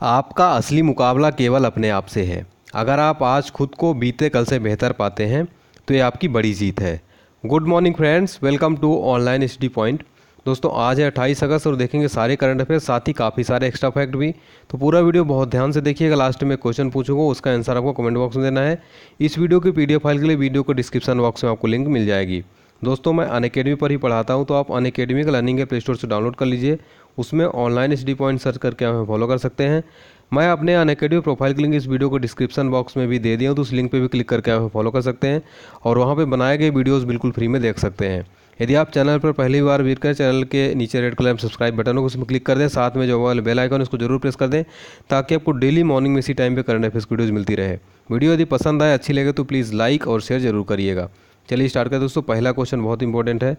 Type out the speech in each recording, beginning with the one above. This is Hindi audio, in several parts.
आपका असली मुकाबला केवल अपने आप से है। अगर आप आज खुद को बीते कल से बेहतर पाते हैं तो ये आपकी बड़ी जीत है। Good morning friends welcome to online study point दोस्तों, आज है अट्ठाईस अगस्त और देखेंगे सारे करंट अफेयर साथ ही काफ़ी सारे एक्स्ट्रा फैक्ट भी। तो पूरा वीडियो बहुत ध्यान से देखिएगा। लास्ट में क्वेश्चन पूछूँगा, उसका आंसर आपको कमेंट बॉक्स में देना है। इस वीडियो की पीडीएफ फ़ाइल के लिए वीडियो को डिस्क्रिप्शन बॉक्स में आपको लिंक मिल जाएगी। दोस्तों, मैं अन पर ही पढ़ाता हूँ तो आप अन का लर्निंग के प्ले स्टोर से डाउनलोड कर लीजिए। उसमें online H D point search करके हमें फॉलो कर सकते हैं। मैं अपने अन अकेडमी प्रोफ़ाइल की लिंक इस वीडियो को डिस्क्रिप्शन बॉक्स में भी दे दिया हूँ तो उस लिंक पे भी क्लिक करके आप फॉलो कर सकते हैं और वहाँ पे बनाए गए वीडियोस बिल्कुल फ्री में देख सकते हैं। यदि आप चैनल पर पहली बार विज़िट करें चैनल के नीचे रेड कलर में सब्सक्राइब बटन हो उसमें क्लिक कर दें, साथ में जो वाले बेल आइकन उसको ज़रूर प्रेस कर दें, ताकि आपको डेली मॉर्निंग में इसी टाइम पर करंट अफेयर्स वीडियोज़ मिलती रहे। वीडियो यदि पसंद आए, अच्छी लगे तो प्लीज़ लाइक और शेयर ज़रूर करिएगा। चलिए स्टार्ट करें दोस्तों, पहला क्वेश्चन बहुत इंपॉर्टेंट है।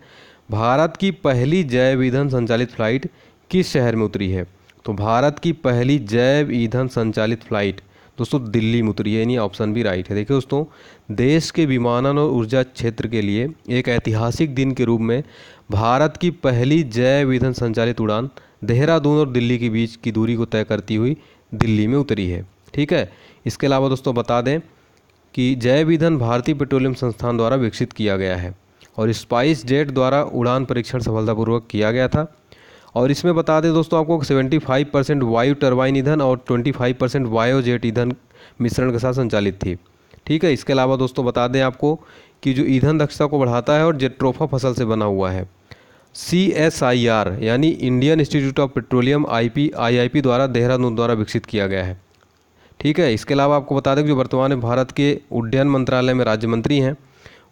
भारत की पहली जैव ईंधन संचालित फ़्लाइट किस शहर में उतरी है? तो भारत की पहली जैव ईंधन संचालित फ़्लाइट दोस्तों दिल्ली में उतरी है, यानी ऑप्शन भी राइट है। देखिए दोस्तों, देश के विमानन और ऊर्जा क्षेत्र के लिए एक ऐतिहासिक दिन के रूप में भारत की पहली जैव ईंधन संचालित उड़ान देहरादून और दिल्ली के बीच की दूरी को तय करती हुई दिल्ली में उतरी है। ठीक है? इसके अलावा दोस्तों बता दें कि जैव ईंधन भारतीय पेट्रोलियम संस्थान द्वारा विकसित किया गया है और स्पाइस जेट द्वारा उड़ान परीक्षण सफलतापूर्वक किया गया था। और इसमें बता दें दोस्तों, आपको 75 परसेंट वायु टर्बाइन ईंधन और 25 परसेंट वायोजेट ईंधन मिश्रण के साथ संचालित थी। ठीक है, इसके अलावा दोस्तों बता दें आपको कि जो ईंधन दक्षता को बढ़ाता है और जेट्रोफा फ़सल से बना हुआ है। सी एस आई आर, यानी Indian Institute of Petroleum I P I I P द्वारा देहरादून द्वारा विकसित किया गया है। ठीक है, इसके अलावा आपको बता दें कि जो वर्तमान में भारत के उड्डयन मंत्रालय में राज्य मंत्री हैं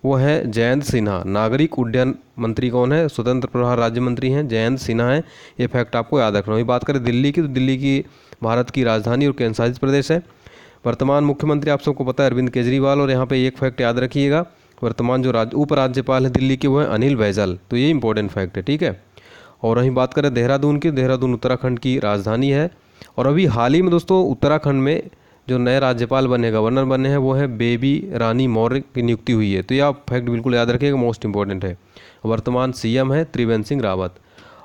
वो हैं जयंत सिन्हा। नागरिक उड्डयन मंत्री कौन है? स्वतंत्र प्रभार राज्य मंत्री हैं जयंत सिन्हा हैं। ये फैक्ट आपको याद रखना है। बात करें दिल्ली की तो दिल्ली की भारत की राजधानी और केंद्र शासित प्रदेश है। वर्तमान मुख्यमंत्री आप सबको पता है अरविंद केजरीवाल, और यहाँ पे एक फैक्ट याद रखिएगा। वर्तमान जो राज, उपराज्यपाल है दिल्ली के, वो हैं अनिल बैजल। तो ये इंपॉर्टेंट फैक्ट है, ठीक है? और वहीं बात करें देहरादून की, देहरादून उत्तराखंड की राजधानी है। और अभी हाल ही में दोस्तों उत्तराखंड में जो नए राज्यपाल बने, गवर्नर बने हैं, वो है बेबी रानी मौर्य की नियुक्ति हुई है। तो यह आप फैक्ट बिल्कुल याद रखिएगा, मोस्ट इंपॉर्टेंट है। वर्तमान सीएम है त्रिवेंद्र सिंह रावत।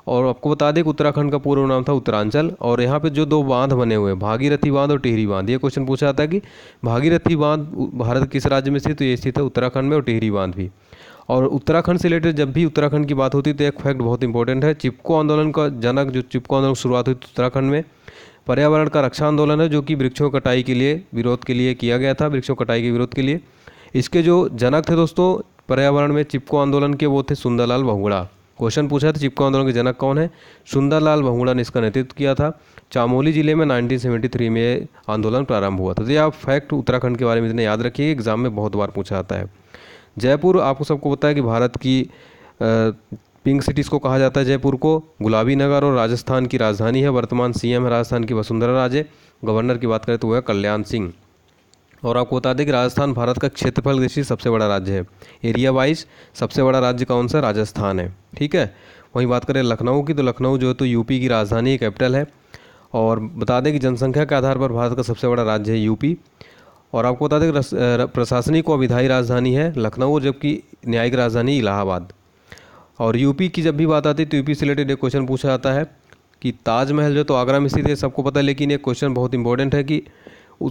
और आपको बता दें कि उत्तराखंड का पूर्व नाम था उत्तरांचल, और यहाँ पे जो दो बाँध बने हुए हैं, भागीरथी बाँध और टिहरी बाँध। ये क्वेश्चन पूछा था कि भागीरथी बाँध भारत किस राज्य में स्थित तो ये स्थित है उत्तराखंड में और टिहरी बाँध भी। और उत्तराखंड से रिलेटेड जब भी उत्तराखंड की बात होती है तो एक फैक्ट बहुत इंपॉर्टेंट है। चिपको आंदोलन का जनक, जो चिपको आंदोलन की शुरुआत हुई उत्तराखंड में पर्यावरण का रक्षा आंदोलन है, जो कि वृक्षों कटाई के लिए, विरोध के लिए किया गया था, वृक्षों कटाई के विरोध के लिए। इसके जो जनक थे दोस्तों, पर्यावरण में चिपको आंदोलन के वो थे सुंदरलाल बहुगुड़ा क्वेश्चन पूछा था, चिपको आंदोलन के जनक कौन है? सुंदरलाल बहुगुड़ा ने इसका नेतृत्व किया था। चामोली ज़िले में 1973 में आंदोलन प्रारंभ हुआ था। तो ये आप फैक्ट उत्तराखंड के बारे में इतने याद रखिए, एग्ज़ाम में बहुत बार पूछा जाता है। जयपुर, आपको सबको पता है कि भारत की पिंक सिटीज़ को कहा जाता है जयपुर को। गुलाबी नगर और राजस्थान की राजधानी है। वर्तमान सीएम है राजस्थान की वसुंधरा राजे। गवर्नर की बात करें तो वह कल्याण सिंह। और आपको बता दें कि राजस्थान भारत का क्षेत्रफल दृष्टि सबसे बड़ा राज्य है। एरिया वाइज सबसे बड़ा राज्य कौन सा? राजस्थान है। ठीक है? वहीं बात करें लखनऊ की तो लखनऊ जो है तो यूपी की राजधानी कैपिटल है। और बता दें कि जनसंख्या के आधार पर भारत का सबसे बड़ा राज्य है यूपी। और आपको बता दें कि प्रशासनिक व विधायी राजधानी है लखनऊ, जबकि न्यायिक राजधानी इलाहाबाद। और यूपी की जब भी बात आती है तो यूपी से रिलेटेड एक क्वेश्चन पूछा जाता है कि ताजमहल जो तो आगरा में स्थित है, सबको पता है, लेकिन एक क्वेश्चन बहुत इंपॉर्टेंट है कि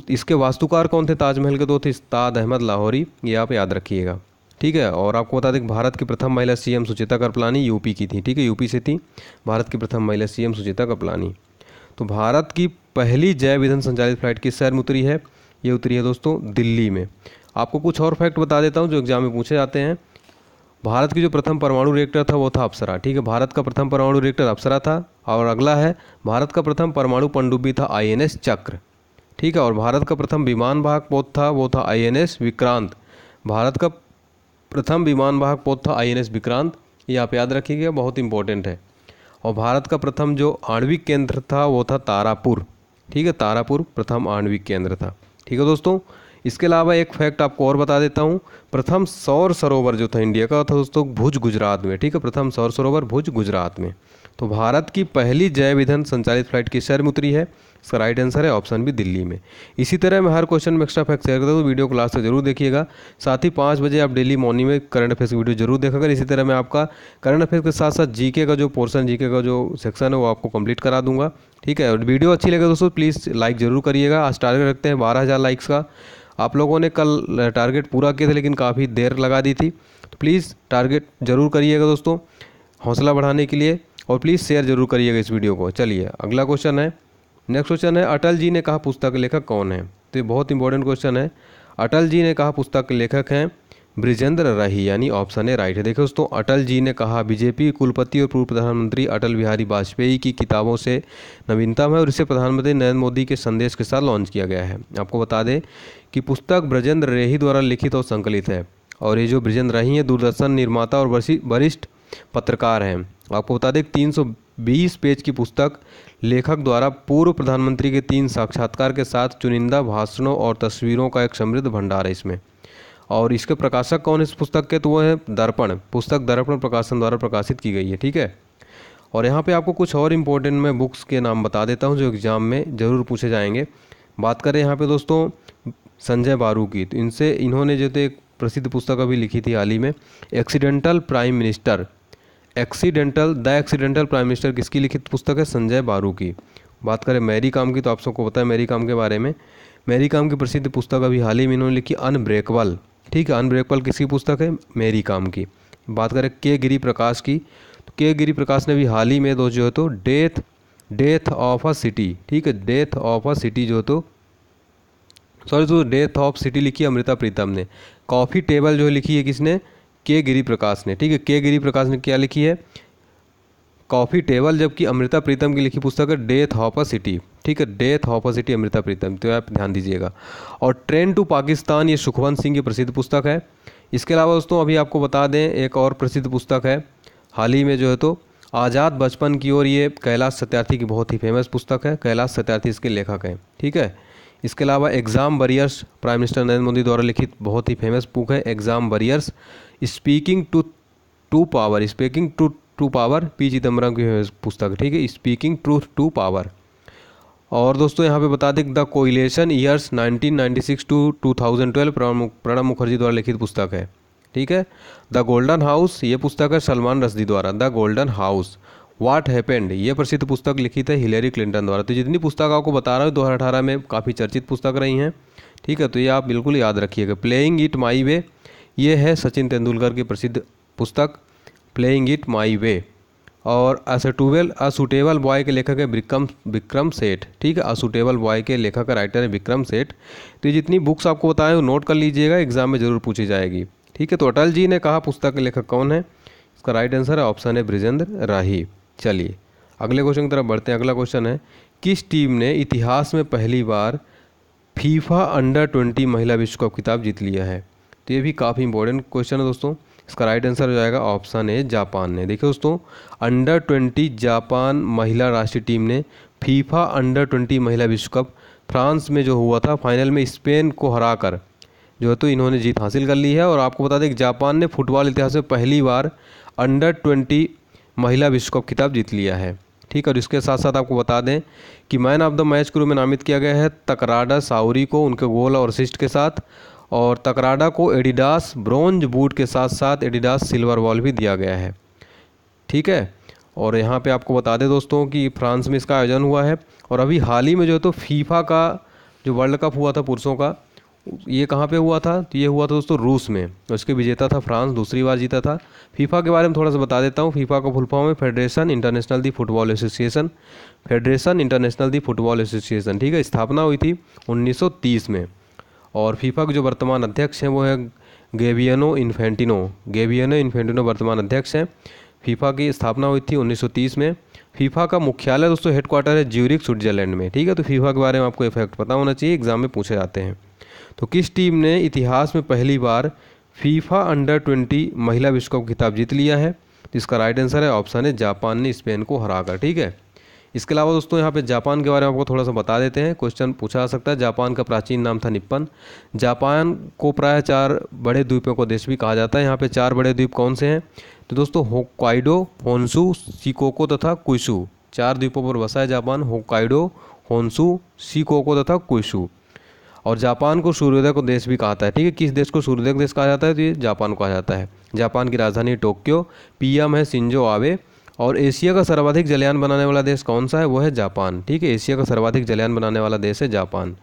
इसके वास्तुकार कौन थे? ताजमहल के दो थे ताद अहमद लाहौरी। ये आप याद रखिएगा। ठीक है? और आपको बता दें कि भारत की प्रथम महिला सीएम सुचिता करपलानी यूपी की थी। ठीक है? यूपी से थी। भारत की प्रथम महिला सीएम सुचेता करपलानी तो भारत की पहली जैव ईंधन संचालित फ़्लाइट किस शहर में उतरी है? ये उतरी है दोस्तों दिल्ली में। आपको कुछ और फैक्ट बता देता हूँ, जो एग्ज़ाम में पूछे जाते हैं। भारत की जो प्रथम परमाणु रिएक्टर था, वो था अप्सरा, ठीक है? भारत का प्रथम परमाणु रिएक्टर अप्सरा था और अगला है, भारत का प्रथम परमाणु पनडुब्बी था आईएनएस चक्र, ठीक है? और भारत का प्रथम विमान वाहक पोत था, वो था आईएनएस विक्रांत। भारत का प्रथम विमान वाहक पोत था आईएनएस विक्रांत, ये आप याद रखिएगा, बहुत इंपॉर्टेंट है। और भारत का प्रथम जो आणविक केंद्र था, वो था तारापुर, ठीक है? तारापुर प्रथम आणविक केंद्र था, ठीक है दोस्तों? इसके अलावा एक फैक्ट आपको और बता देता हूँ, प्रथम सौर सरोवर जो था इंडिया का था दोस्तों भुज गुजरात में, ठीक है? प्रथम सौर सरोवर भुज गुजरात में। तो भारत की पहली जैव ईंधन संचालित फ़्लाइट किस शहर में उतरी है? इसका राइट आंसर है ऑप्शन बी दिल्ली में। इसी तरह मैं हर क्वेश्चन में एक्स्ट्रा फैक्ट शेयर करता हूँ वीडियो क्लास से ज़रूर देखिएगा। साथ ही पाँच बजे आप डेली मॉर्निंग में करंट अफेयर्स की वीडियो ज़रूर देखा कर। इसी तरह मैं आपका करंट अफेयर्स के साथ साथ जीके का जो पोर्सन जीके का जो सेक्शन है, वो आपको कंप्लीट करा दूँगा, ठीक है? और वीडियो अच्छी लगे दोस्तों प्लीज़ लाइक ज़रूर करिएगा। आज टारगेट रखते हैं बारह लाइक्स का। आप लोगों ने कल टारगेट पूरा किए थे, लेकिन काफ़ी देर लगा दी थी। तो प्लीज़ टारगेट ज़रूर करिएगा दोस्तों, हौसला बढ़ाने के लिए, और प्लीज़ शेयर ज़रूर करिएगा इस वीडियो को। चलिए, अगला क्वेश्चन है। नेक्स्ट क्वेश्चन है, अटल जी ने कहा पुस्तक लेखक कौन है? तो ये बहुत इंपॉर्टेंट क्वेश्चन है। अटल जी ने कहा पुस्तक लेखक हैं। ब्रिजेंद्र रही, यानी ऑप्शन ए राइट है। देखो दोस्तों, अटल जी ने कहा, बीजेपी, कुलपति और पूर्व प्रधानमंत्री अटल बिहारी वाजपेयी की किताबों से नवीनतम है और इसे प्रधानमंत्री नरेंद्र मोदी के संदेश के साथ लॉन्च किया गया है। आपको बता दें कि पुस्तक ब्रजेंद्र रेही द्वारा लिखित और संकलित है और ये जो ब्रजेंद्र रही हैं, दूरदर्शन, निर्माता और वरिष्ठ पत्रकार हैं। आपको बता दें तीन बीस पेज की पुस्तक लेखक द्वारा पूर्व प्रधानमंत्री के तीन साक्षात्कार के साथ चुनिंदा भाषणों और तस्वीरों का एक समृद्ध भंडार है इसमें। और इसके प्रकाशक कौन इस पुस्तक के? तो वो है दर्पण। पुस्तक दर्पण प्रकाशन द्वारा प्रकाशित की गई है, ठीक है? और यहाँ पे आपको कुछ और इम्पोर्टेंट मैं बुक्स के नाम बता देता हूँ, जो एग्ज़ाम में ज़रूर पूछे जाएँगे। बात करें यहाँ पे दोस्तों, संजय बारू की। तो इनसे, इन्होंने जो थे, एक प्रसिद्ध पुस्तक अभी लिखी थी हाल ही में accidental prime minister accidental the accidental prime minister किसकी लिखित पुस्तक है? संजय बारू की। बात करें मैरी काम की तो आप सबको पता है मैरी काम के बारे में। मैरी काम की प्रसिद्ध पुस्तक अभी हाल ही में इन्होंने लिखी अनब्रेकबल ठीक है अनब्रेकबल किसकी पुस्तक है? मेरी काम की। बात करें के गिरी प्रकाश की तो के गिरी प्रकाश ने भी हाल ही में दोस्त जो है तो death death of a city ठीक है डेथ ऑफ़ अ सिटी जो तो सॉरी तो डेथ ऑफ़ सिटी लिखी है अमृता प्रीतम ने। कॉफ़ी टेबल जो लिखी है किसने? के गिरी प्रकाश ने। ठीक है, के गिरी प्रकाश ने क्या लिखी है? कॉफ़ी टेबल, जबकि अमृता प्रीतम की लिखी पुस्तक है डेथ अ सिटी ठीक है death a city Amrita Pritam. तो आप ध्यान दीजिएगा। और ट्रेन टू पाकिस्तान ये सुखवंत सिंह की प्रसिद्ध पुस्तक है। इसके अलावा दोस्तों, अभी आपको बता दें, एक और प्रसिद्ध पुस्तक है, हाल ही में जो है तो आज़ाद बचपन की ओर ये कैलाश सत्यार्थी की बहुत ही फ़ेमस पुस्तक है, कैलाश सत्यार्थी इसके लेखक हैं। ठीक है? इसके अलावा exam warriors prime minister Narendra Modi द्वारा लिखित बहुत ही फ़ेमस बुक है exam warriors speaking to to power speaking to to power P Chidambaram की पुस्तक, ठीक है? स्पीकिंग ट्रूथ टू पावर और दोस्तों, यहाँ पे बता दें the coalition years 1996 to 2012 Pranab Mukherjee द्वारा लिखित पुस्तक है, ठीक है? द गोल्डन हाउस, ये पुस्तक है सलमान रश्दी द्वारा, the golden house. What happened ये प्रसिद्ध पुस्तक लिखित है हिलेरी क्लिंटन द्वारा। तो जितनी पुस्तक आपको बता रहा हूँ, दो में काफ़ी चर्चित पुस्तक रही हैं, ठीक है? तो ये आप बिल्कुल याद रखिएगा। प्लेइंग इट माई वे ये है सचिन तेंदुलकर की प्रसिद्ध पुस्तक। प्लेइंग इट माई वे और असुटेबल असुटेबल बॉय के लेखक है विक्रम विक्रम सेठ। ठीक है? असुटेबल बॉय के लेखक राइटर है विक्रम सेठ। तो जितनी बुक्स आपको बताएँ, वो नोट कर लीजिएगा एग्ज़ाम में ज़रूर पूछी जाएगी। ठीक है? तो अटल जी ने कहा, पुस्तक के लेखक कौन है? इसका राइट आंसर है ऑप्शन है ब्रिजेंद्र राही। चलिए, अगले क्वेश्चन की तरफ़ बढ़ते हैं। अगला क्वेश्चन है, किस टीम ने इतिहास में पहली बार फीफा अंडर ट्वेंटी महिला विश्व कप खिताब जीत लिया है? तो ये भी काफ़ी इंपॉर्टेंट क्वेश्चन है दोस्तों। इसका राइट आंसर हो जाएगा ऑप्शन ए जापान ने। देखिए दोस्तों अंडर ट्वेंटी जापान महिला राष्ट्रीय टीम ने फीफा अंडर ट्वेंटी महिला विश्व कप फ्रांस में जो हुआ था फाइनल में स्पेन को हराकर जो है तो इन्होंने जीत हासिल कर ली है। और आपको बता दें कि जापान ने फुटबॉल इतिहास में पहली बार अंडर ट्वेंटी महिला विश्व कप खिताब जीत लिया है। ठीक है, और इसके साथ साथ आपको बता दें कि मैन ऑफ़ द मैच के रूप में नामित किया गया है तकराडा साउरी को, उनके गोल और असिस्ट के साथ। और तकराडा को एडिडास ब्रॉन्ज बूट के साथ साथ एडिडास सिल्वर बॉल भी दिया गया है। ठीक है? और यहाँ पे आपको बता दें दोस्तों कि फ्रांस में इसका आयोजन हुआ है और अभी हाल ही में जो है तो फीफा का जो वर्ल्ड कप हुआ था पुरुषों का, ये कहाँ पे हुआ था? तो ये हुआ था दोस्तों रूस में। उसके विजेता था फ्रांस, दूसरी बार जीता था। फीफा के बारे में थोड़ा सा बता देता हूँ। फीफा का फुल फॉर्म है federation international the football association. Federation international the football association, ठीक है? स्थापना हुई थी 1930 में। और फीफा के जो वर्तमान अध्यक्ष हैं वो है गेवियनो इन्फेंटिनो। गेवियनो इन्फेंटिनो वर्तमान अध्यक्ष हैं। फीफा की स्थापना हुई थी 1930 में। फीफा का मुख्यालय दोस्तों हेडक्वार्टर है ज्यूरिक स्विट्जरलैंड में, ठीक है? तो फीफा के बारे में आपको इफ़ेक्ट पता होना चाहिए एग्ज़ाम में पूछे जाते हैं। तो किस टीम ने इतिहास में पहली बार फीफा अंडर ट्वेंटी महिला विश्व कप खिताब जीत लिया है? तो इसका राइट आंसर है ऑप्शन है जापान ने स्पेन को हराकर, ठीक है? इसके अलावा दोस्तों, यहाँ पे जापान के बारे में आपको थोड़ा सा बता देते हैं। क्वेश्चन पूछा जा सकता है, जापान का प्राचीन नाम था निप्पन। जापान को प्राय चार बड़े द्वीपों को देश भी कहा जाता है। यहाँ पे चार बड़े द्वीप कौन से हैं? तो दोस्तों होकाइडो होन्सू सिकोको तथा कुशु चार द्वीपों पर बसा है जापान होकाइडो होन्सू सिकोको तथा कुशु और जापान को सूर्योदय को देश भी कहता है। ठीक है, किस देश को सूर्योदय देश कहा जाता है? तो ये जापान को कहा जाता है। जापान की राजधानी टोक्यो, पीएम है सिंजो आबे। और एशिया का सर्वाधिक जलयान बनाने वाला देश कौन सा है? वो है जापान। ठीक है, एशिया का सर्वाधिक जलयान बनाने वाला देश है जापान।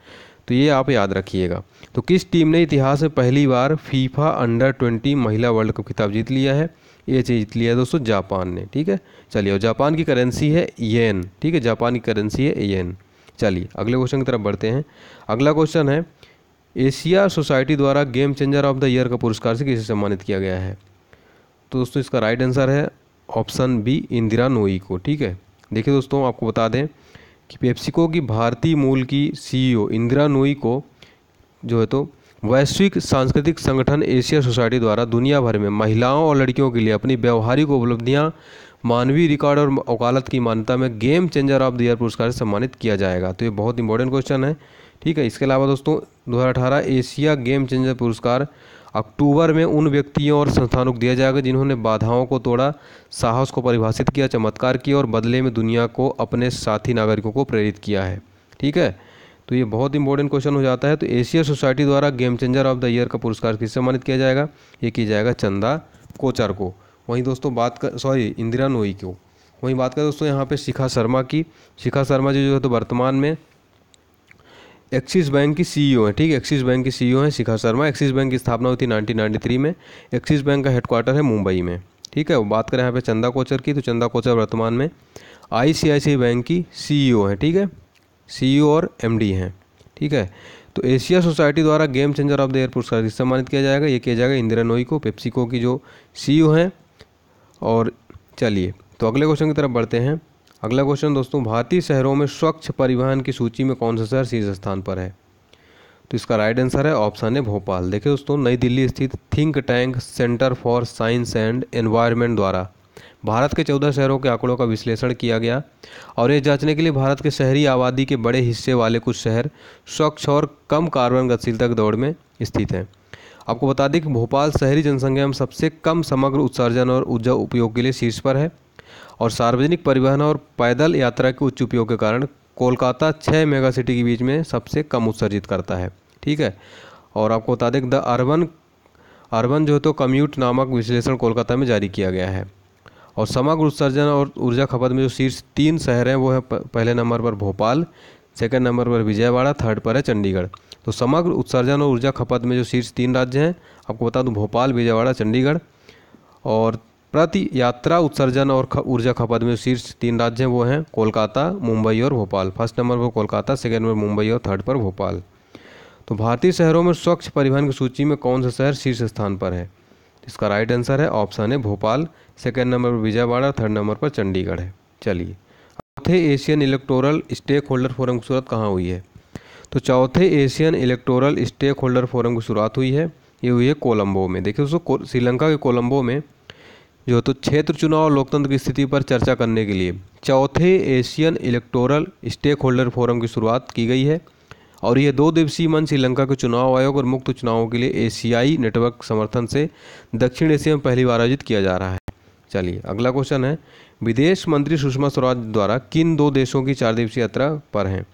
तो ये आप याद रखिएगा। तो किस टीम ने इतिहास में पहली बार फीफा अंडर ट्वेंटी महिला वर्ल्ड कप खिताब जीत लिया है? ये जीत लिया है दोस्तों जापान ने। ठीक है, चलिए, और जापान की करेंसी है येन। ठीक है, जापान की करेंसी है येन। चलिए, अगले क्वेश्चन की तरफ़ बढ़ते हैं। अगला क्वेश्चन है, एशिया सोसाइटी द्वारा game changer of the year का पुरस्कार से किसे सम्मानित किया गया है? तो दोस्तों इसका राइट आंसर है ऑप्शन बी, इंदिरा नोई को, ठीक है? देखिए दोस्तों, आपको बता दें कि पेप्सिको की भारतीय मूल की सीईओ इंदिरा नोई को जो है तो वैश्विक सांस्कृतिक संगठन एशिया सोसाइटी द्वारा दुनिया भर में महिलाओं और लड़कियों के लिए अपनी व्यवहारिक उपलब्धियाँ, मानवीय रिकॉर्ड और वकालत की मान्यता में game changer of the year पुरस्कार से सम्मानित किया जाएगा। तो ये बहुत इंपॉर्टेंट क्वेश्चन है। ठीक है, इसके अलावा दोस्तों 2018 एशिया गेम चेंजर पुरस्कार अक्टूबर में उन व्यक्तियों और संस्थानों को दिया जाएगा जिन्होंने बाधाओं को तोड़ा, साहस को परिभाषित किया, चमत्कार किया और बदले में दुनिया को अपने साथी नागरिकों को प्रेरित किया है। ठीक है? तो ये बहुत इंपॉर्टेंट क्वेश्चन हो जाता है। तो एशिया सोसाइटी द्वारा game changer of the year का पुरस्कार किससे सम्मानित किया जाएगा? ये किया जाएगा चंदा कोचर को। वहीं दोस्तों, बात कर सॉरी इंदिरा नोई को। वहीं बात करें दोस्तों, यहाँ पे शिखा शर्मा की। शिखा शर्मा जी जो है तो वर्तमान में एक्सिस बैंक की सीईओ है, ठीक है? एक्सिस बैंक की सीईओ है, शिखा शर्मा। एक्सिस बैंक की स्थापना हुई थी 1993 में। एक्सिस बैंक का हेडक्वार्टर है मुंबई में, ठीक है? बात करें यहाँ पे चंदा कोचर की तो चंदा कोचर वर्तमान में आईसीआईसीआई बैंक की सीईओ है, ठीक है? सीईओ और एमडी हैं, ठीक है? तो एशिया सोसाइटी द्वारा game changer of the year पुरस्कार सम्मानित किया जाएगा? ये किया जाएगा इंदिरा नोई को पेप्सिको की जो सीईओ हैं। और चलिए तो अगले क्वेश्चन की तरफ़ बढ़ते हैं। अगला क्वेश्चन दोस्तों, भारतीय शहरों में स्वच्छ परिवहन की सूची में कौन सा शहर शीर्ष स्थान पर है? तो इसका राइट आंसर है ऑप्शन है भोपाल। देखिए दोस्तों, नई दिल्ली स्थित think tank Centre for Science and Environment द्वारा भारत के चौदह शहरों के आंकड़ों का विश्लेषण किया गया और ये जांचने के लिए भारत के शहरी आबादी के बड़े हिस्से वाले कुछ शहर स्वच्छ और कम कार्बन गतिशीलता की दौड़ में स्थित हैं। आपको बता दें कि भोपाल शहरी जनसंख्या में सबसे कम समग्र उत्सर्जन और ऊर्जा उपयोग के लिए शीर्ष पर है। और सार्वजनिक परिवहन और पैदल यात्रा के उच्च उपयोग के कारण कोलकाता छः मेगा सिटी के बीच में सबसे कम उत्सर्जित करता है। ठीक है? और आपको बता दें द अर्बन अर्बन जो तो कम्यूट नामक विश्लेषण कोलकाता में जारी किया गया है। और समग्र उत्सर्जन और ऊर्जा खपत में जो शीर्ष तीन शहर हैं, वो है पहले नंबर पर भोपाल, सेकंड नंबर पर विजयवाड़ा, थर्ड पर है चंडीगढ़। तो समग्र उत्सर्जन और ऊर्जा खपत में जो शीर्ष तीन राज्य हैं, आपको बता दूँ, भोपाल, विजयवाड़ा, चंडीगढ़ और प्रति यात्रा उत्सर्जन और ऊर्जा खपत में शीर्ष तीन राज्य वो हैं, कोलकाता, मुंबई और भोपाल। फ़र्स्ट नंबर पर कोलकाता, सेकेंड नंबर मुंबई और थर्ड पर भोपाल। तो भारतीय शहरों में स्वच्छ परिवहन की सूची में कौन सा शहर शीर्ष स्थान पर है? इसका राइट आंसर है ऑप्शन है भोपाल सेकेंड नंबर पर विजयवाड़ा थर्ड नंबर पर चंडीगढ़ है। चलिए, चौथे Asian electoral stakeholder forum की शुरुआत कहाँ हुई है? तो चौथे Asian electoral stakeholder forum की शुरुआत हुई है, ये हुई है कोलंबो में। देखिए दोस्तों श्रीलंका के कोलंबो में जो तो क्षेत्र चुनाव लोकतंत्र की स्थिति पर चर्चा करने के लिए। चौथे Asian electoral stakeholder forum की शुरुआत की गई है और यह दो दिवसीय मंच श्रीलंका के चुनाव आयोग और मुक्त चुनावों के लिए एशियाई नेटवर्क समर्थन से दक्षिण एशिया में पहली बार आयोजित किया जा रहा है। चलिए, अगला क्वेश्चन है। विदेश मंत्री सुषमा स्वराज द्वारा किन दो देशों की चार दिवसीय यात्रा पर हैं?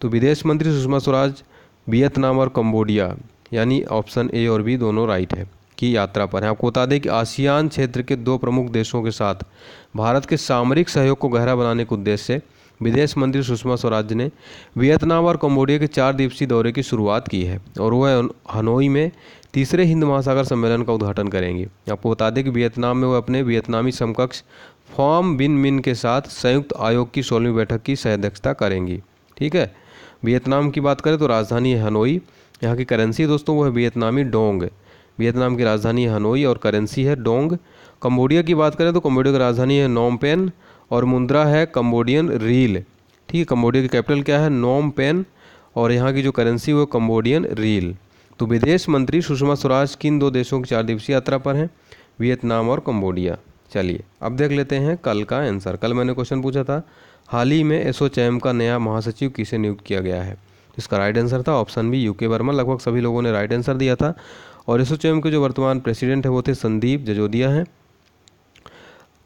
तो विदेश मंत्री सुषमा स्वराज, वियतनाम और कम्बोडिया यानी ऑप्शन ए और बी दोनों राइट है। की यात्रा पर है। आपको बता दें कि आसियान क्षेत्र के दो प्रमुख देशों के साथ भारत के सामरिक सहयोग को गहरा बनाने के उद्देश्य से विदेश मंत्री सुषमा स्वराज ने वियतनाम और कम्बोडिया के चार दिवसीय दौरे की शुरुआत की है और वह हनोई में तीसरे हिंद महासागर सम्मेलन का उद्घाटन करेंगे। आपको बता दें कि वियतनाम में वह अपने वियतनामी समकक्ष फॉर्म बिन मिन के साथ संयुक्त आयोग की सोलहवीं बैठक की सह करेंगी। ठीक है? वियतनाम की बात करें तो राजधानी है हनोई। यहाँ की करेंसी दोस्तों वो है वियतनामी डोंग। वियतनाम की राजधानी हनोई और करेंसी है डोंग। कम्बोडिया की बात करें तो कम्बोडिया की राजधानी है नोमपेन और मुद्रा है कम्बोडियन रील। ठीक है कम्बोडिया की कैपिटल क्या है? नोम पेन और यहाँ की जो करेंसी वो कम्बोडियन रील। तो विदेश मंत्री सुषमा स्वराज किन दो देशों की चार दिवसीय यात्रा पर हैं, वियतनाम और कम्बोडिया चलिए, अब देख लेते हैं कल का आंसर। कल मैंने क्वेश्चन पूछा था, हाल ही में एसोचैम का नया महासचिव किसे नियुक्त किया गया है? इसका राइट आंसर था ऑप्शन बी यूके वर्मा। लगभग सभी लोगों ने राइट आंसर दिया था। और एसोचैम के जो वर्तमान प्रेसिडेंट है वो थे संदीप जजोदिया हैं।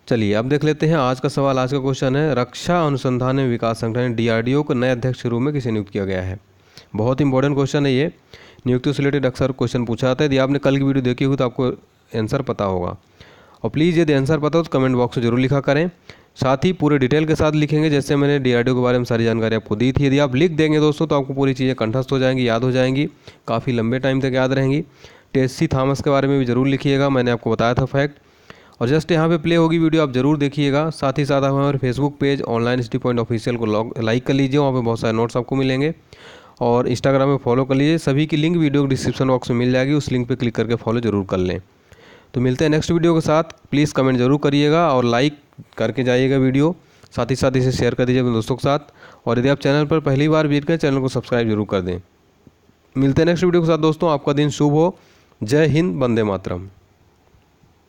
चलिए, अब देख लेते हैं आज का सवाल, आज का क्वेश्चन है, रक्षा अनुसंधान एवं विकास संगठन डीआरडीओ को नए अध्यक्ष के रूप में किसे नियुक्त किया गया है? बहुत इंपॉर्टेंट क्वेश्चन है ये। नियुक्ति से रिलेटेड अक्सर क्वेश्चन पूछा जाता है। यदि आपने कल की वीडियो देखी हुई तो आपको आंसर पता होगा। और प्लीज़ यदि आंसर पता हो तो कमेंट बॉक्स में ज़रूर लिखा करें। साथ ही पूरे डिटेल के साथ लिखेंगे, जैसे मैंने डीआरडीओ के बारे में सारी जानकारी आपको दी थी। यदि आप लिख देंगे दोस्तों तो आपको पूरी चीज़ें कंठस्थ हो जाएँगी, याद हो जाएँगी। काफ़ी लंबे टाइम तक याद रहेंगी। टेस्सी थॉमस के बारे में भी ज़रूर लिखिएगा, मैंने आपको बताया था फैक्ट। और जस्ट यहाँ पे प्ले होगी वीडियो, आप ज़रूर देखिएगा। साथ ही साथ आप हमारे Facebook page online city point official को लाइक कर लीजिए, वहाँ पे बहुत सारे नोट्स आपको मिलेंगे। और इंस्टाग्राम में फॉलो कर लीजिए, सभी की लिंक वीडियो डिस्क्रिप्शन बॉक्स में मिल जाएगी, उस लिंक पर क्लिक करके फॉलो ज़रूर कर लें। तो मिलते हैं नेक्स्ट वीडियो के साथ। प्लीज़ कमेंट ज़रूर करिएगा और लाइक करके जाइएगा वीडियो। साथ ही साथ इसे शेयर कर दीजिए अपने दोस्तों के साथ। और यदि आप चैनल पर पहली बार विज़िट करें चैनल को सब्सक्राइब ज़रूर कर दें। मिलते हैं नेक्स्ट वीडियो के साथ, दोस्तों। आपका दिन शुभ हो। जय हिंद वंदे मातरम।